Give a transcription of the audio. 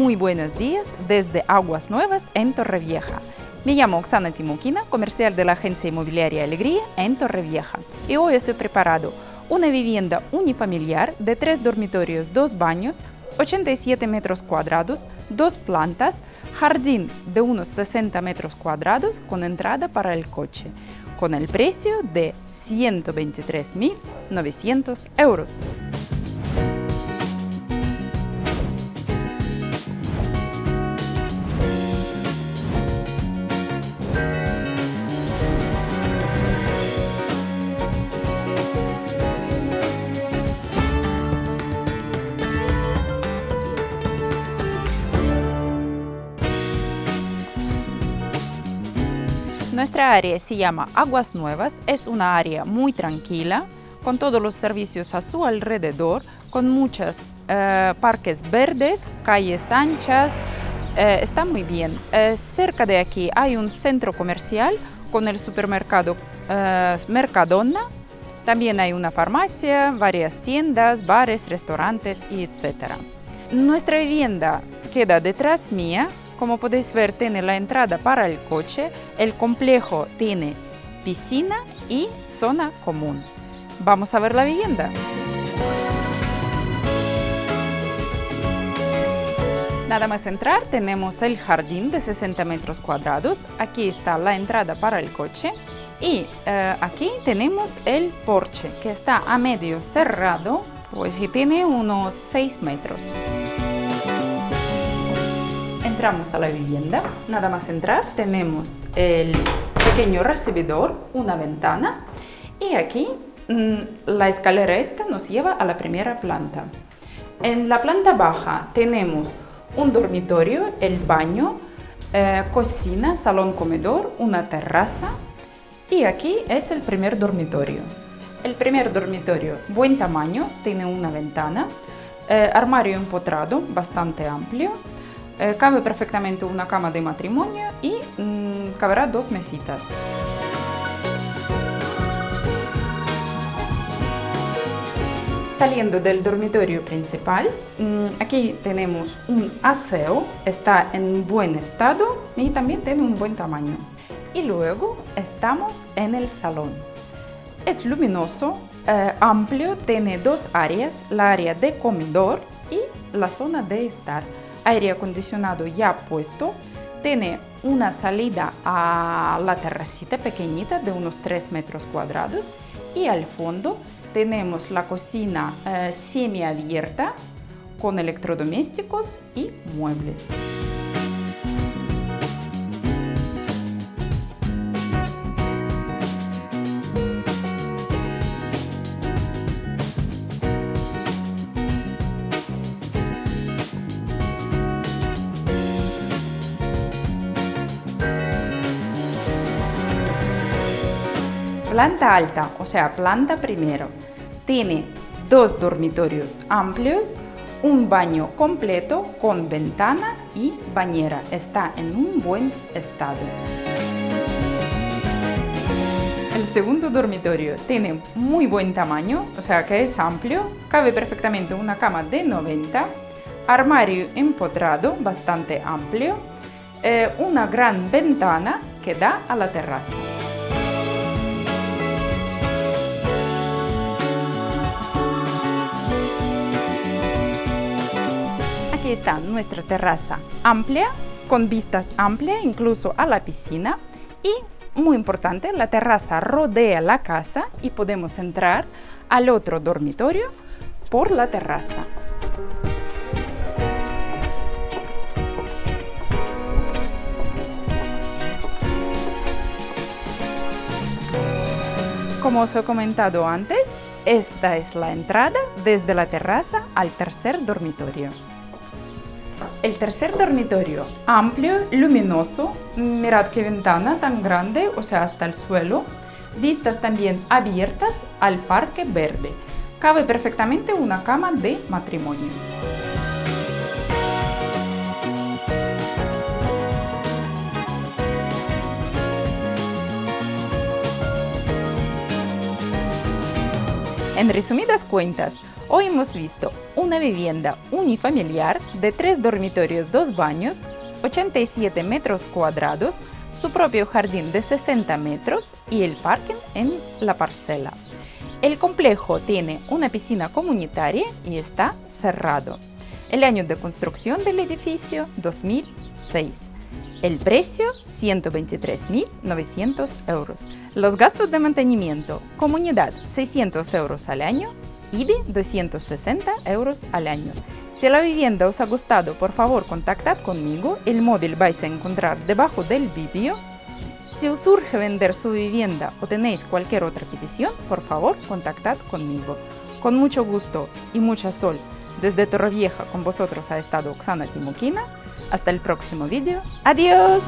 muy buenos días desde Aguas Nuevas en Torrevieja. Me llamo Oksana Timukina, comercial de la agencia inmobiliaria Alegría en Torrevieja. Y hoy os he preparado una vivienda unifamiliar de tres dormitorios, dos baños, 87 metros cuadrados, dos plantas, jardín de unos 60 metros cuadrados con entrada para el coche, con el precio de 123.900 euros. Nuestra área se llama Aguas Nuevas, es una área muy tranquila, con todos los servicios a su alrededor, con muchos eh, parques verdes, calles anchas, eh, está muy bien. Eh, cerca de aquí hay un centro comercial con el supermercado Mercadona, también hay una farmacia, varias tiendas, bares, restaurantes y etc. Nuestra vivienda queda detrás mía, como podéis ver, tiene la entrada para el coche. El complejo tiene piscina y zona común. Vamos a ver la vivienda. Nada más entrar, tenemos el jardín de 60 metros cuadrados. Aquí está la entrada para el coche. Y eh, aquí tenemos el porche, que está a medio cerrado, pues y tiene unos 6 metros entramos a la vivienda, nada más entrar tenemos el pequeño recibidor, una ventana. Y aquí mm, la escalera esta nos lleva a la primera planta. En la planta baja tenemos un dormitorio, el baño, eh, cocina, salón comedor, una terraza. Y aquí es el primer dormitorio. El primer dormitorio, buen tamaño, tiene una ventana, eh, armario empotrado, bastante amplio, cabe perfectamente una cama de matrimonio y mmm, caberá dos mesitas. Saliendo del dormitorio principal, mmm, aquí tenemos un aseo, está en buen estado y también tiene un buen tamaño. Y luego estamos en el salón. Es luminoso, eh, amplio, tiene dos áreas, la área de comedor y la zona de estar aire acondicionado ya puesto, tiene una salida a la terracita pequeñita de unos 3 metros cuadrados y al fondo tenemos la cocina eh, semiabierta con electrodomésticos y muebles. Planta alta, o sea, planta primero. Tiene dos dormitorios amplios, un baño completo con ventana y bañera. Está en un buen estado. El segundo dormitorio tiene muy buen tamaño, o sea que es amplio, cabe perfectamente una cama de 90, armario empotrado bastante amplio, eh, una gran ventana que da a la terraza. Está nuestra terraza amplia, con vistas amplias incluso a la piscina y muy importante, la terraza rodea la casa y podemos entrar al otro dormitorio por la terraza. Como os he comentado antes, esta es la entrada desde la terraza al tercer dormitorio. El tercer dormitorio, amplio, luminoso, mirad qué ventana tan grande, o sea, hasta el suelo, vistas también abiertas al parque verde. Cabe perfectamente una cama de matrimonio. En resumidas cuentas, hoy hemos visto una vivienda unifamiliar de tres dormitorios, dos baños, 87 metros cuadrados, su propio jardín de 60 metros y el parking en la parcela. El complejo tiene una piscina comunitaria y está cerrado. El año de construcción del edificio 2006. El precio 123.900 euros. Los gastos de mantenimiento, comunidad 600 euros al año, IBI 260 euros al año. Si la vivienda os ha gustado, por favor contactad conmigo. El móvil vais a encontrar debajo del vídeo. Si os surge vender su vivienda o tenéis cualquier otra petición, por favor contactad conmigo. Con mucho gusto y mucha sol. Desde Torrevieja con vosotros ha estado Oksana Timukina. Hasta el próximo vídeo. ¡Adiós!